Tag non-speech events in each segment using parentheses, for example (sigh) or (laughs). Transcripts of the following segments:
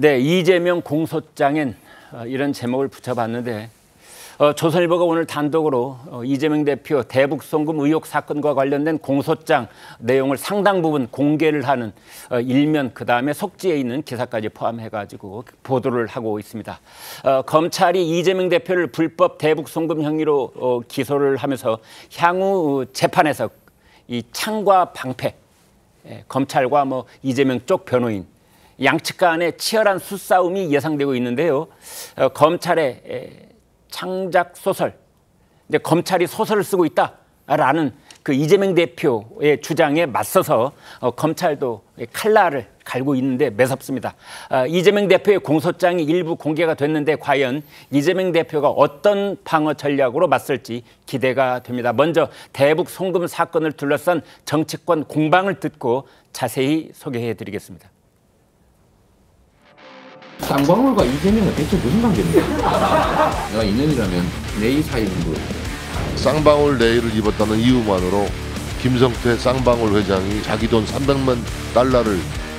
네, 이재명 공소장엔 어, 이런 제목을 붙여봤는데 어, 조선일보가 오늘 단독으로 어, 이재명 대표 대북 송금 의혹 사건과 관련된 공소장 내용을 상당 부분 공개를 하는 어, 일면 그 다음에 속지에 있는 기사까지 포함해가지고 보도를 하고 있습니다. 어, 검찰이 이재명 대표를 불법 대북 송금 혐의로 어, 기소를 하면서 향후 재판에서 이 창과 방패, 예, 검찰과 뭐 이재명 쪽 변호인 양측 간의 치열한 수싸움이 예상되고 있는데요. 어, 검찰의 에, 창작 소설, 근데 검찰이 소설을 쓰고 있다라는 그 이재명 대표의 주장에 맞서서 어, 검찰도 칼날을 갈고 있는데 매섭습니다. 어, 이재명 대표의 공소장이 일부 공개가 됐는데 과연 이재명 대표가 어떤 방어 전략으로 맞설지 기대가 됩니다. 먼저 대북 송금 사건을 둘러싼 정치권 공방을 듣고 자세히 소개해 드리겠습니다. 쌍방울과 이재명은 대체 무슨 관계입니까? (laughs) 내가 인연이라면 내이 사이는 거. 쌍방울 내일을 입었다는 이유만으로 김성태 쌍방울 회장이 자기 돈 300만 달러를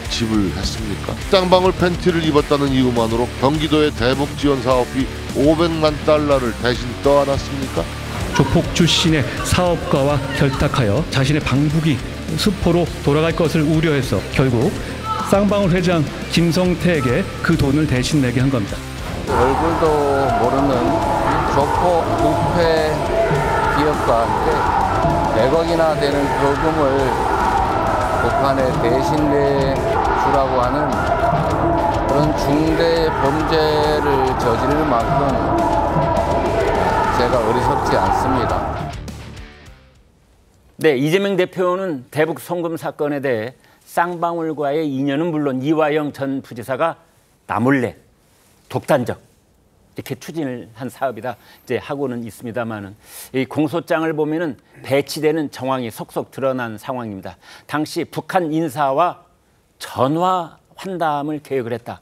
지불했습니까? 쌍방울 팬티를 입었다는 이유만으로 경기도의 대북 지원 사업비 500만 달러를 대신 떠안았습니까? 조폭 출신의 사업가와 결탁하여 자신의 방북이 수포로 돌아갈 것을 우려해서 결국 쌍방울 회장 김성태에게 그 돈을 대신 내게 한 겁니다. 얼굴도 모르는 조폭 부패 기업과 함께 100억이나 되는 거금을 북한에 대신 내주라고 하는 그런 중대 범죄를 저지를 만큼 제가 어리석지 않습니다. 네, 이재명 대표는 대북 송금 사건에 대해 쌍방울과의 인연은 물론 이화영 전 부지사가 나몰래 독단적 이렇게 추진을 한 사업이다 이제 하고는 있습니다만은 이 공소장을 보면은 배치되는 정황이 속속 드러난 상황입니다. 당시 북한 인사와 전화 환담을 계획을 했다.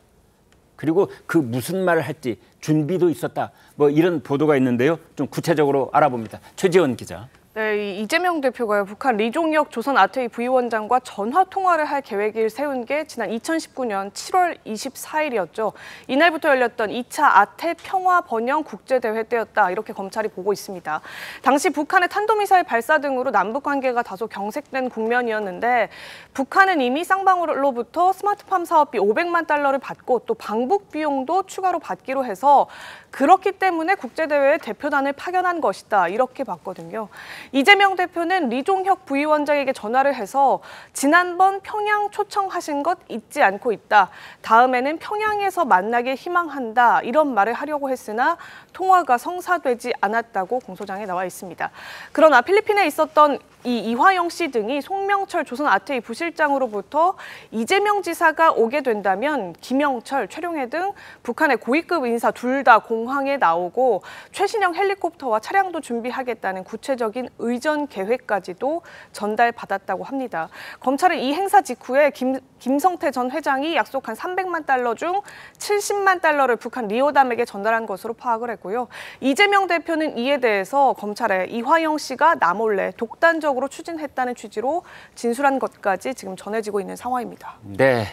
그리고 그 무슨 말을 할지 준비도 있었다. 뭐 이런 보도가 있는데요. 좀 구체적으로 알아봅니다. 최지원 기자. 네, 이재명 대표가 북한 리종혁 조선 아태이 부위원장과 전화 통화를 할 계획을 세운 게 지난 2019년 7월 24일이었죠. 이날부터 열렸던 2차 아태 평화 번영 국제 대회 때였다. 이렇게 검찰이 보고 있습니다. 당시 북한의 탄도미사일 발사 등으로 남북 관계가 다소 경색된 국면이었는데 북한은 이미 쌍방울로부터 스마트팜 사업비 500만 달러를 받고 또 방북 비용도 추가로 받기로 해서 그렇기 때문에 국제 대회에 대표단을 파견한 것이다. 이렇게 봤거든요. 이재명 대표는 리종혁 부위원장에게 전화를 해서 지난번 평양 초청하신 것 잊지 않고 있다. 다음에는 평양에서 만나길 희망한다. 이런 말을 하려고 했으나 통화가 성사되지 않았다고 공소장에 나와 있습니다. 그러나 필리핀에 있었던 이 이화영 씨 등이 송명철 조선 아태이 부실장으로부터 이재명 지사가 오게 된다면 김영철, 최룡해 등 북한의 고위급 인사 둘 다 공항에 나오고 최신형 헬리콥터와 차량도 준비하겠다는 구체적인 의전 계획까지도 전달받았다고 합니다. 검찰은 이 행사 직후에 김, 김성태 전 회장이 약속한 300만 달러 중 70만 달러를 북한 리오담에게 전달한 것으로 파악을 했고요. 이재명 대표는 이에 대해서 검찰에 이화영 씨가 나몰래 독단적 적으로 추진했다는 취지로 진술한 것까지 지금 전해지고 있는 상황입니다. 네.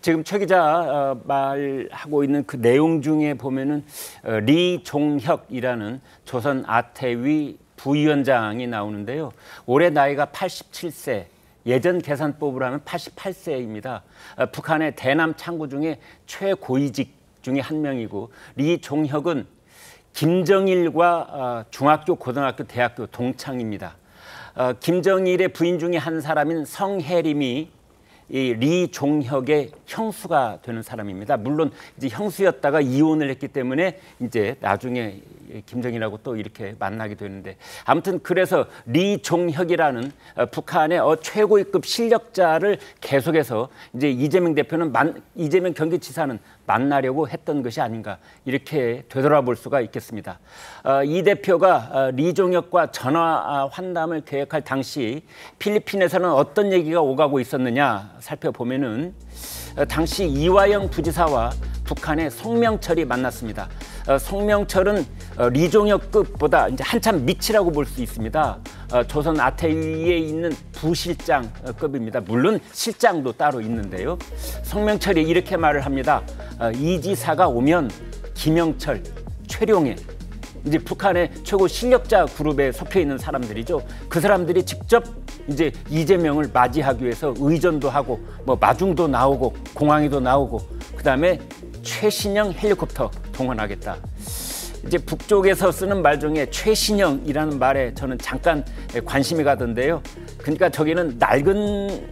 지금 최 기자 어, 말하고 있는 그 내용 중에 보면은 어, 리종혁이라는 조선 아태위 부위원장이 나오는데요. 올해 나이가 87세, 예전 계산법으로 하면 88세입니다. 어, 북한의 대남 창구 중에 최고위직 중에 한 명이고 리종혁은 김정일과 중학교, 고등학교, 대학교 동창입니다. 어, 김정일의 부인 중에 한 사람인 성혜림이 이 리종혁의 형수가 되는 사람입니다. 물론 이제 형수였다가 이혼을 했기 때문에 이제 나중에 김정일하고 또 이렇게 만나게 되는데 아무튼 그래서 리종혁이라는 어, 북한의 어, 최고위급 실력자를 계속해서 이제 이재명 대표는 만, 이재명 경기지사는 만나려고 했던 것이 아닌가 이렇게 되돌아볼 수가 있겠습니다. 어, 이 대표가 어, 리종혁과 전화 아, 환담을 계획할 당시 필리핀에서는 어떤 얘기가 오가고 있었느냐 살펴보면은 어, 당시 이화영 부지사와 북한의 송명철이 만났습니다. 어, 송명철은 어, 리종혁급보다 이제 한참 밑이라고 볼 수 있습니다. 어, 조선 아태위에 있는 부실장급입니다. 물론 실장도 따로 있는데요. 성명철이 이렇게 말을 합니다. 어, 이 지사가 오면 김영철, 최룡해 이제 북한의 최고 실력자 그룹에 속해 있는 사람들이죠. 그 사람들이 직접 이제 이재명을 맞이하기 위해서 의전도 하고 뭐 마중도 나오고 공항에도 나오고 그다음에 최신형 헬리콥터 동원하겠다. 이제 북쪽에서 쓰는 말 중에 최신형이라는 말에 저는 잠깐 관심이 가던데요. 그러니까 저기는 낡은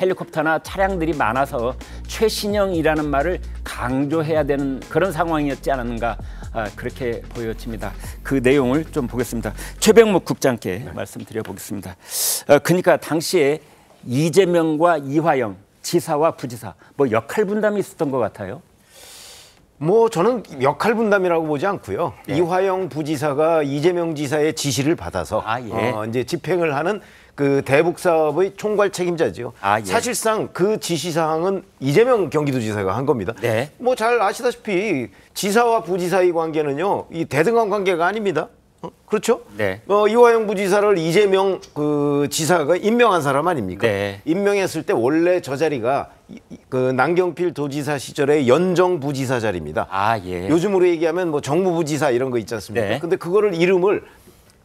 헬리콥터나 차량들이 많아서 최신형이라는 말을 강조해야 되는 그런 상황이었지 않았는가 아, 그렇게 보여집니다. 그 내용을 좀 보겠습니다. 최백목 국장께 말씀드려 보겠습니다. 어, 그러니까 당시에 이재명과 이화영 지사와 부지사 뭐 역할 분담이 있었던 것 같아요. 뭐 저는 역할 분담이라고 보지 않고요. 네. 이화영 부지사가 이재명 지사의 지시를 받아서 아, 예. 어, 이제 집행을 하는 그 대북 사업의 총괄 책임자죠. 아, 예. 사실상 그 지시 사항은 이재명 경기도지사가 한 겁니다. 네. 뭐 잘 아시다시피 지사와 부지사의 관계는요, 이 대등한 관계가 아닙니다. 어? 그렇죠? 네. 어, 이화영 부지사를 이재명 그 지사가 임명한 사람 아닙니까? 네. 임명했을 때 원래 저 자리가 그 남경필 도지사 시절의 연정 부지사 자리입니다. 아 예. 요즘으로 얘기하면 뭐 정무부지사 이런 거 있지 않습니까? 네. 근데 그거를 이름을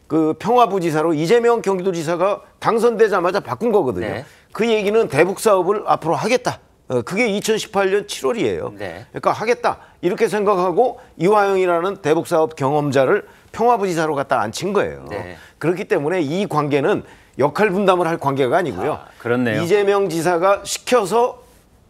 그 평화부지사로 이재명 경기도지사가 당선되자마자 바꾼 거거든요. 네. 그 얘기는 대북 사업을 앞으로 하겠다. 어, 그게 2018년 7월이에요. 네. 그러니까 하겠다 이렇게 생각하고 이화영이라는 대북 사업 경험자를 평화부지사로 갖다 앉힌 거예요. 네. 그렇기 때문에 이 관계는 역할 분담을 할 관계가 아니고요. 아, 그렇네요. 이재명 지사가 시켜서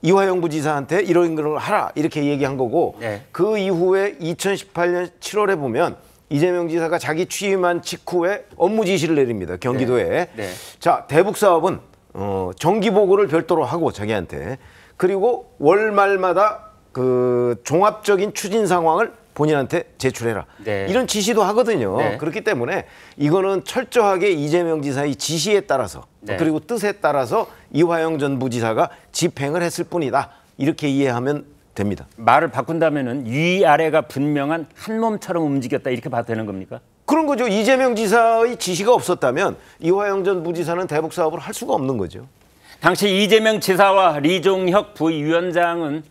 이화영 부지사한테 이런 걸 하라 이렇게 얘기한 거고 네. 그 이후에 2018년 7월에 보면 이재명 지사가 자기 취임한 직후에 업무 지시를 내립니다. 경기도에. 네. 네. 자, 대북 사업은 어, 정기 보고를 별도로 하고 자기한테 그리고 월말마다 그 종합적인 추진 상황을 본인한테 제출해라. 네. 이런 지시도 하거든요. 네. 그렇기 때문에 이거는 철저하게 이재명 지사의 지시에 따라서 네. 그리고 뜻에 따라서 이화영 전 부지사가 집행을 했을 뿐이다. 이렇게 이해하면 됩니다. 말을 바꾼다면은 위아래가 분명한 한 몸처럼 움직였다 이렇게 봐도 되는 겁니까? 그런 거죠. 이재명 지사의 지시가 없었다면 이화영 전 부지사는 대북 사업을 할 수가 없는 거죠. 당시 이재명 지사와 리종혁 부위원장은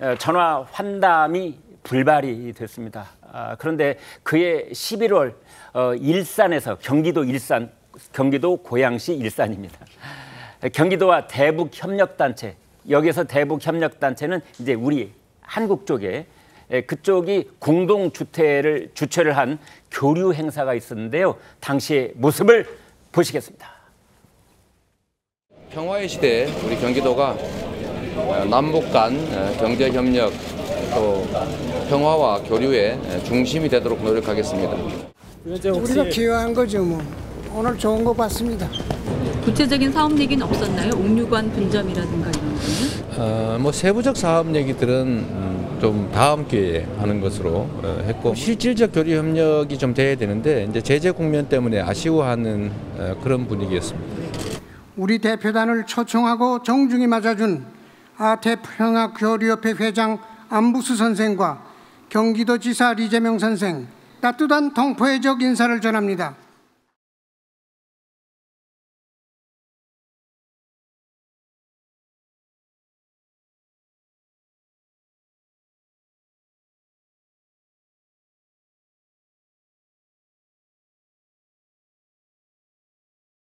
어, 전화 환담이 불발이 됐습니다. 아, 그런데 그해 11월 어, 일산에서 경기도 일산, 경기도 고양시 일산입니다. 경기도와 대북 협력 단체 여기서 대북 협력 단체는 이제 우리 한국 쪽에 에, 그쪽이 공동 주태를 주최를 한 교류 행사가 있었는데요. 당시의 모습을 보시겠습니다. 평화의 시대에 우리 경기도가 어, 남북 간 어, 경제 협력 또 평화와 교류의 어, 중심이 되도록 노력하겠습니다. 우리가 기여한 거죠 뭐 오늘 좋은 거 봤습니다 구체적인 사업 얘기는 없었나요? 옥류관 분점이라든가? 어, 뭐 세부적 사업 얘기들은 음, 좀 다음 기회에 하는 것으로 어, 했고 실질적 교류 협력이 좀 돼야 되는데 이제 제재 국면 때문에 아쉬워하는 어, 그런 분위기였습니다. 우리 대표단을 초청하고 정중히 맞아준 아태평화교류협회 회장 안부수 선생과 경기도지사 리재명 선생 따뜻한 동포애적 인사를 전합니다.